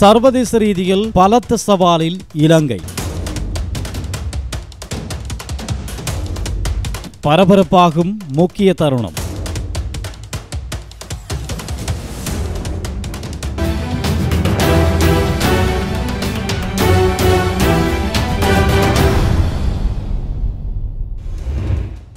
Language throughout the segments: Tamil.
சர்வதேச ரீதியில் பலத்த சவாலில் இலங்கை. பரபரப்பாகும் முக்கிய தருணம்.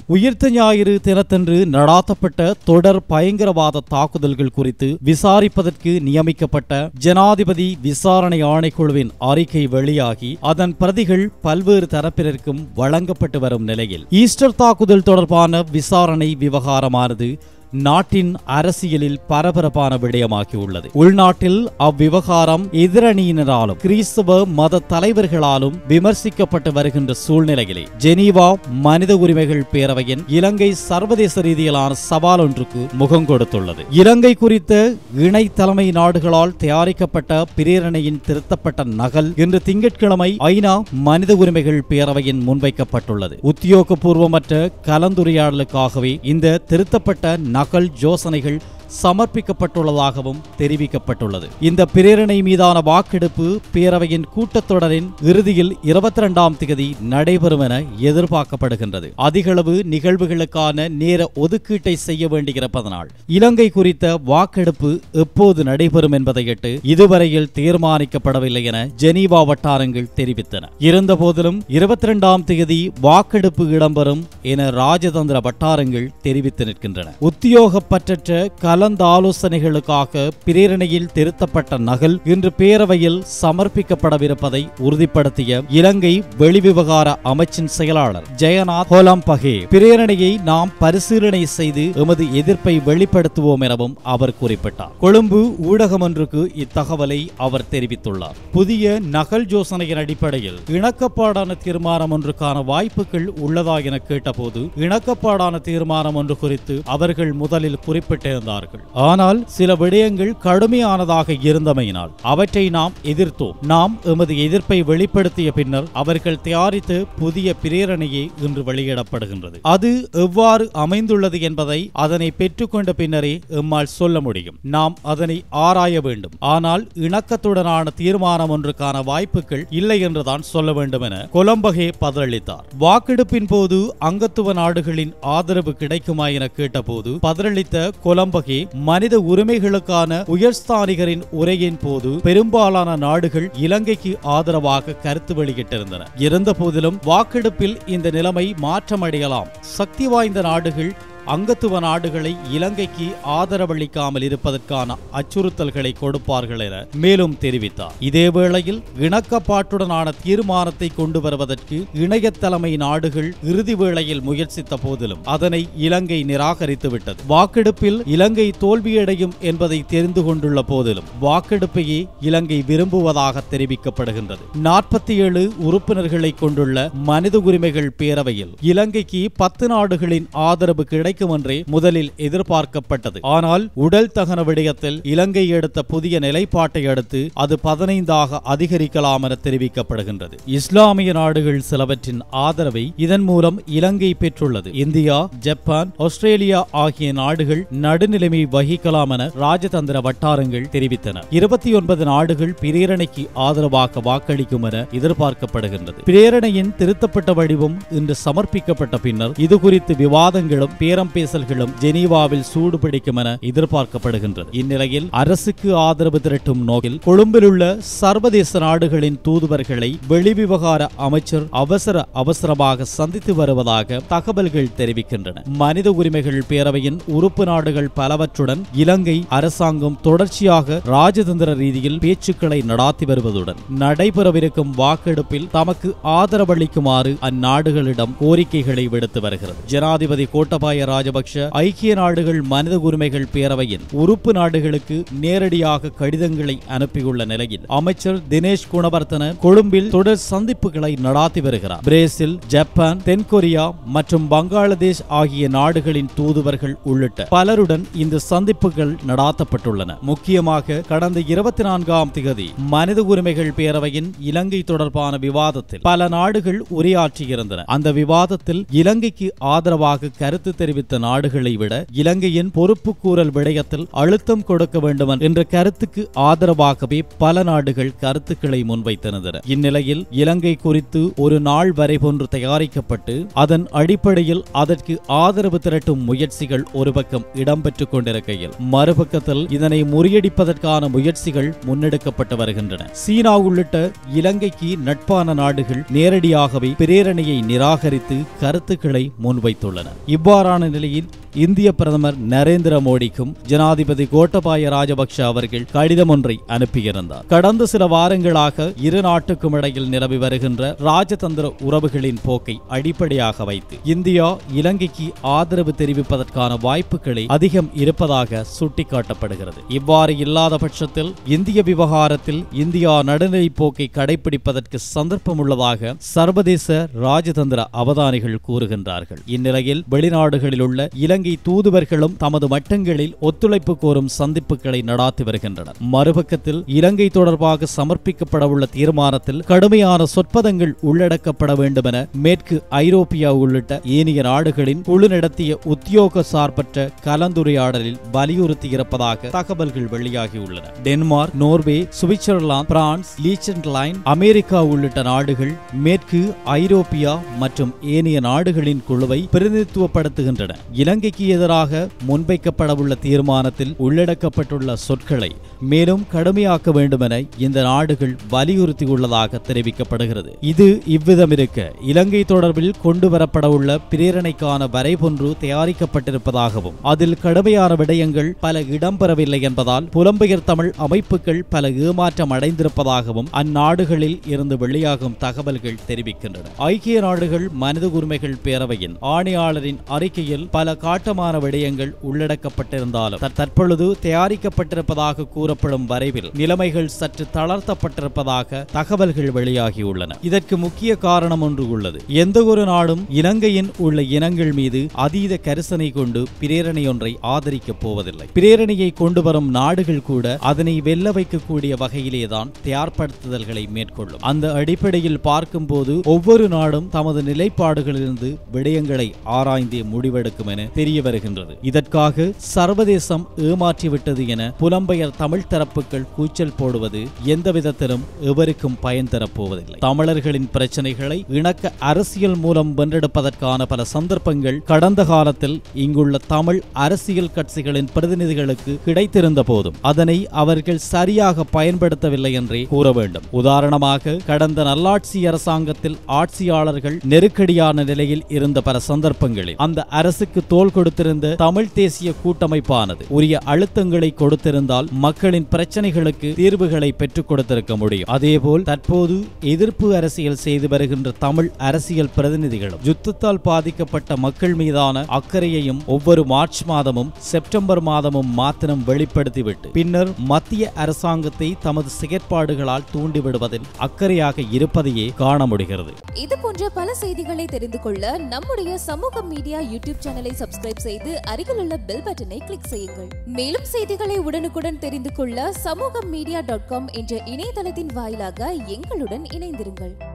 உயிர்த்த ஞாயிறு தினத்தன்று நடாத்தப்பட்ட தொடர் பயங்கரவாத தாக்குதல்கள் குறித்து விசாரிப்பதற்கு நியமிக்கப்பட்ட ஜனாதிபதி விசாரணை ஆணைக்குழுவின் அறிக்கை வெளியாகி அதன் பிரதிகள் பல்வேறு தரப்பினருக்கும் வழங்கப்பட்டு வரும் நிலையில். ஈஸ்டர் தாக்குதல் தொடர்பான விசாரணை விவகாரமானது நாட்டின் அரசியலில் பரபரப்பான விடயமாகியுள்ளது. உள்நாட்டில் அவ்விவகாரம் எதிரணியினராலும் கிறிஸ்தவ மத தலைவர்களாலும் விமர்சிக்கப்பட்டு வருகின்ற சூழ்நிலையிலே ஜெனீவா மனித உரிமைகள் பேரவையின் இலங்கை சர்வதேச ரீதியிலான சவால் ஒன்றுக்கு முகம் கொடுத்துள்ளது. இலங்கை குறித்த இணை தலைமை நாடுகளால் தயாரிக்கப்பட்ட பிரேரணையின் திருத்தப்பட்ட நகல் இன்று திங்கட்கிழமை ஐநா மனித உரிமைகள் பேரவையின் முன்வைக்கப்பட்டுள்ளது. உத்தியோகபூர்வமற்ற கலந்துரையாடலுக்காகவே இந்த திருத்தப்பட்ட நகல் யோசனைகள் சமர்ப்பிக்கப்பட்டுள்ளதாகவும் தெரிவிக்கப்பட்டுள்ளது. இந்த பிரேரணை மீதான வாக்கெடுப்பு பேரவையின் கூட்டத்தொடரின் இறுதியில் இருபத்தி இரண்டாம் தேதி நடைபெறும் என எதிர்பார்க்கப்படுகின்றது. அதிகளவு நிகழ்வுகளுக்கான நேர ஒதுக்கீட்டை செய்ய வேண்டியிருப்பதனால் இலங்கை குறித்த வாக்கெடுப்பு எப்போது நடைபெறும் என்பதையிட்டு இதுவரையில் தீர்மானிக்கப்படவில்லை என ஜெனீவா வட்டாரங்கள் தெரிவித்தன. இருந்தபோதிலும் இருபத்தி இரண்டாம் தேதி வாக்கெடுப்பு இடம்பெறும் என ராஜதந்திர வட்டாரங்கள் தெரிவித்து நிற்கின்றன. உத்தியோகப்பற்ற கலந்தாலோசனைகளுக்காக பிரேரணையில் திருத்தப்பட்ட நகல் இன்று பேரவையில் சமர்ப்பிக்கப்படவிருப்பதை உறுதிப்படுத்திய இலங்கை வெளிவிவகார அமைச்சின் செயலாளர் ஜெயநாத் ஹோலாம்பகே பிரேரணையை நாம் பரிசீலனை செய்து எமது எதிர்ப்பை வெளிப்படுத்துவோம் எனவும் அவர் குறிப்பிட்டார். கொழும்பு ஊடகம் ஒன்றுக்கு இத்தகவலை அவர் தெரிவித்துள்ளார். புதிய நகல் யோசனையின் அடிப்படையில் இணக்கப்பாடான தீர்மானம் ஒன்றுக்கான வாய்ப்புகள் உள்ளதா என கேட்டபோது இணக்கப்பாடான தீர்மானம் ஒன்று குறித்து அவர்கள் முதலில் குறிப்பிட்டிருந்தார்கள். ஆனால் சில விடயங்கள் கடுமையானதாக இருந்தமையினால் அவற்றை நாம் எதிர்த்தோம். நாம் எமது எதிர்ப்பை வெளிப்படுத்திய பின்னர் அவர்கள் தயாரித்த புதிய பிரேரணையே இன்று வெளியிடப்படுகின்றது. அது எவ்வாறு அமைந்துள்ளது என்பதை அதனை பெற்றுக்கொண்ட பின்னரே எம்மால் சொல்ல முடியும். நாம் அதனை ஆராய வேண்டும். ஆனால் இணக்கத்துடனான தீர்மானம் ஒன்றுக்கான வாய்ப்புகள் இல்லை என்றுதான் சொல்ல வேண்டும் என கொலம்பகே பதிலளித்தார். வாக்கெடுப்பின் போது அங்கத்துவ நாடுகளின் ஆதரவு கிடைக்குமா என கேட்டபோது பதிலளித்த கொலம்பகே மனித உரிமைகளுக்கான உயர்ஸ்தானிகரின் உரையின் போது பெரும்பாலான நாடுகள் இலங்கைக்கு ஆதரவாக கருத்து வெளியிட்டிருந்தன. இருந்த போதிலும் வாக்கெடுப்பில் இந்த நிலைமை மாற்றமடையலாம். சக்தி வாய்ந்த நாடுகள் அங்கத்துவ நாடுகளை இலங்கைக்கு ஆதரவளிக்காமல் இருப்பதற்கான அச்சுறுத்தல்களை கொடுப்பார்கள் என மேலும் தெரிவித்தார். இதேவேளையில் இணக்கப்பாட்டுடனான தீர்மானத்தை கொண்டு வருவதற்கு இணைய தலைமை நாடுகள் இறுதி வேளையில் முயற்சித்த போதிலும் அதனை இலங்கை நிராகரித்துவிட்டது வாக்கெடுப்பில் இலங்கை தோல்வியடையும் என்பதை தெரிந்து கொண்டுள்ள போதிலும் வாக்கெடுப்பையே இலங்கை விரும்புவதாக தெரிவிக்கப்படுகின்றது. நாற்பத்தி ஏழு உறுப்பினர்களை கொண்டுள்ள மனித உரிமைகள் பேரவையில் இலங்கைக்கு பத்து நாடுகளின் ஆதரவு கிடை கிடைக்கும் என்றே முதலில் எதிர்பார்க்கப்பட்டது. ஆனால் உடல் தகன விடயத்தில் இலங்கை எடுத்த புதிய நிலைப்பாட்டை அடுத்து அது பதினைந்தாக அதிகரிக்கலாம் என தெரிவிக்கப்படுகின்றது. இஸ்லாமிய நாடுகள் சிலவற்றின் ஆதரவை இதன் மூலம் இலங்கை பெற்றுள்ளது. இந்தியா ஜப்பான் ஆஸ்திரேலியா ஆகிய நாடுகள் நடுநிலைமை வகிக்கலாம் என ராஜதந்திர வட்டாரங்கள் தெரிவித்தன. இருபத்தி ஒன்பது நாடுகள் பிரேரணைக்கு ஆதரவாக வாக்களிக்கும் என எதிர்பார்க்கப்படுகின்றது. பிரேரணையின் திருத்தப்பட்ட வடிவம் இன்று சமர்ப்பிக்கப்பட்ட பின்னர் இது குறித்து விவாதங்களும் பேரம் பேசல்களும் ஜெனீவாவில் சூடுபிடிக்கும் என எதிர்பார்க்கப்படுகின்றது. இந்நிலையில் அரசுக்கு ஆதரவு திரட்டும் நோக்கில் கொழும்பிலுள்ள சர்வதேச நாடுகளின் தூதுவர்களை வெளிவிவகார அமைச்சர் அவசர அவசரமாக சந்தித்து வருவதாக தகவல்கள் தெரிவிக்கின்றன. மனித உரிமைகள் பேரவையின் உறுப்பு நாடுகள் பலவற்றுடன் இலங்கை அரசாங்கம் தொடர்ச்சியாக ராஜதந்திர ரீதியில் பேச்சுக்களை நடாத்தி வருவதுடன் நடைபெறவிருக்கும் வாக்கெடுப்பில் தமக்கு ஆதரவளிக்குமாறு அந்நாடுகளிடம் கோரிக்கைகளை விடுத்து வருகிறது. ஜனாதிபதி கோட்டபாய ராஜபக்ஷ ஐக்கிய நாடுகள் மனித உரிமைகள் பேரவையின் உறுப்பு நாடுகளுக்கு நேரடியாக கடிதங்களை அனுப்பியுள்ள நிலையில் அமைச்சர் தினேஷ் குணவர்த்தன கொழும்பில் தொடர் சந்திப்புகளை நடாத்தி வருகிறார். பிரேசில் ஜப்பான் தென்கொரியா மற்றும் பங்களாதேஷ் ஆகிய நாடுகளின் தூதுவர்கள் உள்ளிட்ட பலருடன் இந்த சந்திப்புகள் நடாத்தப்பட்டுள்ளன. முக்கியமாக கடந்த இருபத்தி நான்காம் திகதி மனித உரிமைகள் பேரவையின் இலங்கை தொடர்பான விவாதத்தில் பல நாடுகள் உரையாற்றியிருந்தன. அந்த விவாதத்தில் இலங்கைக்கு ஆதரவாக கருத்து தெரிவித்த தெரிவித்த நாடுகளை விட இலங்கையின் பொறுப்புக்கூறல் விடயத்தில் அழுத்தம் கொடுக்க வேண்டும் என்ற கருத்துக்கு ஆதரவாகவே பல நாடுகள் கருத்துக்களை முன்வைத்திருந்தன இந்நிலையில் இலங்கை குறித்து ஒரு நாள் வரை போன்று தயாரிக்கப்பட்டு அதன் அடிப்படையில் அதற்கு ஆதரவு திரட்டும் முயற்சிகள் ஒரு பக்கம் இடம்பெற்றுக் கொண்டிருக்கையில் மறுபக்கத்தில் இதனை முறியடிப்பதற்கான முயற்சிகள் முன்னெடுக்கப்பட்டு வருகின்றன. சீனா உள்ளிட்ட இலங்கைக்கு நட்பான நாடுகள் நேரடியாகவே பிரேரணையை நிராகரித்து கருத்துக்களை முன்வைத்துள்ளன. இவ்வாறான நிலையில் இந்திய பிரதமர் நரேந்திர மோடிக்கும் ஜனாதிபதி கோட்டபாய ராஜபக்ஷ அவர்கள் கடிதம் ஒன்றை அனுப்பியிருந்தார். கடந்த சில வாரங்களாக இரு நாட்டுக்கும் இடையில் நிலவி வருகின்ற ராஜதந்திர உறவுகளின் போக்கை அடிப்படையாக வைத்து இந்தியா இலங்கைக்கு ஆதரவு தெரிவிப்பதற்கான வாய்ப்புகளை அதிகம் இருப்பதாக சுட்டிக்காட்டப்படுகிறது. இவ்வாறு இல்லாத பட்சத்தில் இந்திய விவகாரத்தில் இந்தியா நடுநிலை போக்கை கடைபிடிப்பதற்கு சந்தர்ப்பம் உள்ளதாக சர்வதேச ராஜதந்திர அவதானிகள் கூறுகின்றார்கள். இந்நிலையில் வெளிநாடுகளில் உள்ள இலங்கை தூதுவர்களும் தமது மட்டங்களில் ஒத்துழைப்பு கோரும் சந்திப்புகளை நடாத்தி வருகின்றனர். மறுபக்கத்தில் இலங்கை தொடர்பாக சமர்ப்பிக்கப்பட உள்ள தீர்மானத்தில் கடுமையான சொற்பதங்கள் உள்ளடக்கப்பட வேண்டும் என மேற்கு ஐரோப்பியா உள்ளிட்ட ஏனைய நாடுகளின் குழு நடத்திய உத்தியோக சார்பற்ற கலந்துரையாடலில் வலியுறுத்தியிருப்பதாக தகவல்கள் வெளியாகியுள்ளன. Denmark Norway Switzerland France Liechtenstein America உள்ளிட்ட நாடுகள் மேற்கு ஐரோப்பியா மற்றும் ஏனைய நாடுகளின் குழுவை பிரதிநிதித்துவப்படுத்துகின்றன. இலங்கைக்கு எதிராக முன்வைக்கப்படவுள்ள தீர்மானத்தில் உள்ளடக்கப்பட்டுள்ள சொற்களை மேலும் கடுமையாக்க வேண்டுமென இந்த நாடுகள் வலியுறுத்தியுள்ளதாக தெரிவிக்கப்படுகிறது. இது இவ்விதம் இருக்க இலங்கை தொடர்பில் கொண்டுவரப்படவுள்ள பிரேரணைக்கான வரைபொன்று தயாரிக்கப்பட்டிருப்பதாகவும் அதில் கடுமையான விடயங்கள் பல இடம்பெறவில்லை என்பதால் புலம்பெயர் தமிழ் அமைப்புகள் பல ஏமாற்றம் அடைந்திருப்பதாகவும் அந்நாடுகளில் இருந்து வெளியாகும் தகவல்கள் தெரிவிக்கின்றன. ஐக்கிய நாடுகள் மனித உரிமைகள் பேரவையின் ஆணையாளரின் அறிக்கையில் பல காட்டமான விடயங்கள் உள்ளடக்கப்பட்டிருந்தாலும் தற்பொழுது தயாரிக்கப்பட்டிருப்பதாக கூறப்படும் வரைவில் நிலைமைகள் சற்று தளர்த்தப்பட்டிருப்பதாக தகவல்கள் வெளியாகியுள்ளன. இதற்கு முக்கிய காரணம் ஒன்று உள்ளது. எந்த ஒரு நாடும் இலங்கையின் உள்ள இனங்கள் மீது அதீத கரிசனை கொண்டு பிரேரணை ஒன்றை ஆதரிக்கப் போவதில்லை. பிரேரணையை கொண்டு வரும் நாடுகள் கூட அதனை வெல்ல வைக்கக்கூடிய வகையிலேதான் தயார்படுத்துதல்களை மேற்கொள்ளும். அந்த அடிப்படையில் பார்க்கும்போது ஒவ்வொரு நாடும் தமது நிலைப்பாடுகளிலிருந்து விடயங்களை ஆராய்ந்தே முடிவெடுக்கும் என தெரிய வருகின்றது. இதற்காக சர்வதேசம் ஏமாற்றிவிட்டது என புலம்பெயர் தமிழ் தரப்புகள் கூச்சல் போடுவது எந்த விதத்திலும் எவருக்கும் பயன் தரப்போவதில்லை. தமிழர்களின் பிரச்சனைகளை இணக்க அரசியல் மூலம் வென்றெடுப்பதற்கான பல சந்தர்ப்பங்கள் கடந்த காலத்தில் இங்குள்ள தமிழ் அரசியல் கட்சிகளின் பிரதிநிதிகளுக்கு கிடைத்திருந்த போதும் அதனை அவர்கள் சரியாக பயன்படுத்தவில்லை என்றே கூற வேண்டும். உதாரணமாக கடந்த நல்லாட்சி அரசாங்கத்தில் ஆட்சியாளர்கள் நெருக்கடியான நிலையில் இருந்த பல சந்தர்ப்பங்களில் அந்த அரசு அரசுக்கு தோல் கொடுத்திருந்த தமிழ் தேசிய கூட்டமைப்பானது உரிய அழுத்தங்களை கொடுத்திருந்தால் மக்களின் பிரச்சனைகளுக்கு தீர்வுகளை பெற்றுக் கொடுத்திருக்க முடியும். அதேபோல் தற்போது எதிர்ப்பு அரசியல் செய்து வருகின்ற தமிழ் அரசியல் பிரதிநிதிகளும் யுத்தத்தால் பாதிக்கப்பட்ட மக்கள் மீதான அக்கறையையும் ஒவ்வொரு மார்ச் மாதமும் செப்டம்பர் மாதமும் மாத்திரம் வெளிப்படுத்திவிட்டு பின்னர் மத்திய அரசாங்கத்தை தமது செயற்பாடுகளால் தூண்டிவிடுவதில் அக்கறையாக இருப்பதையே காண முடிகிறது. இது போன்ற பல செய்திகளை தெரிந்து கொள்ள நம்முடைய சமூக மீடியா யூடியூப் சேனலை சப்ஸ்கிரைப் செய்து அருகில் உள்ள பெல் பட்டனை கிளிக் செய்யுங்கள். மேலும் செய்திகளை உடனுக்குடன் தெரிந்து கொள்ள சமூகம் மீடியா டாட் காம் என்ற இணையதளத்தின் வாயிலாக எங்களுடன் இணைந்திருங்கள்.